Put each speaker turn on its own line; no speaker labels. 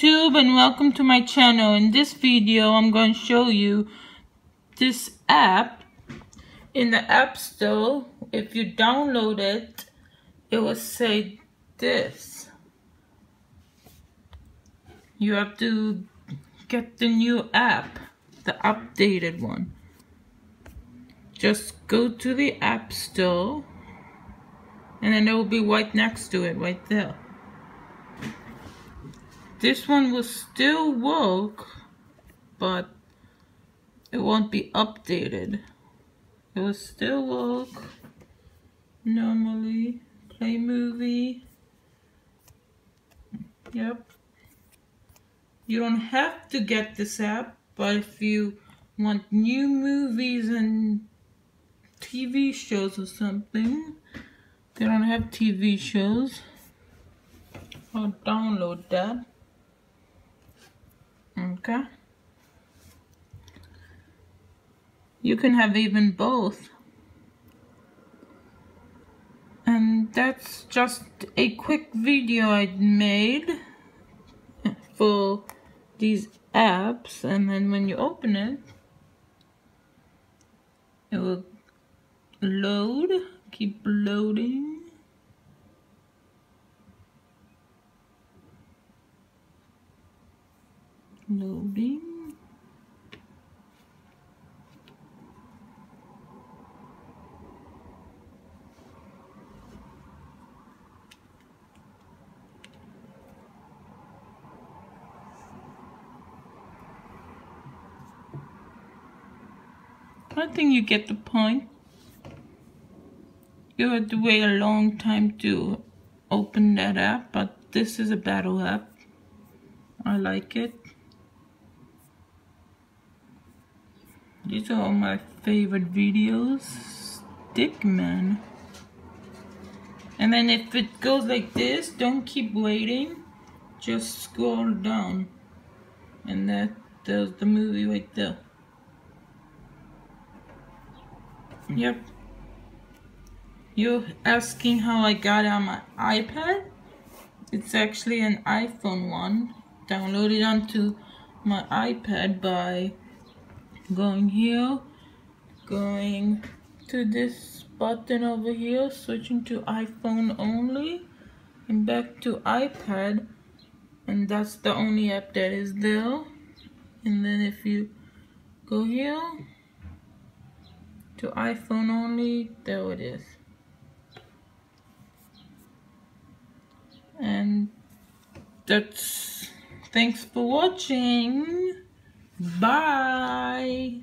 welcome to my channel. In this video I'm going to show you this app in the App Store. If you download it, it will say this. You have to get the new app, the updated one. Just go to the App Store and then it will be right next to it right there. This one will still work, but it won't be updated. It will still work normally. Play movie. Yep. You don't have to get this app, but if you want new movies and TV shows or something, they don't have TV shows, I'll download that. Okay. You can have even both. And that's just a quick video I made for these apps and then when you open it it will load keep loading Loading. I think you get the point. You have to wait a long time to open that app, but this is a battle app. I like it. These are all my favorite videos. Stickman. And then if it goes like this, don't keep waiting. Just scroll down. And that does the movie right there. Yep. You're asking how I got on my iPad? It's actually an iPhone one. Downloaded onto my iPad by going here going to this button over here switching to iPhone only and back to iPad and that's the only app that is there. And then if you go here to iPhone only there it is. And that's thanks for watching Bye.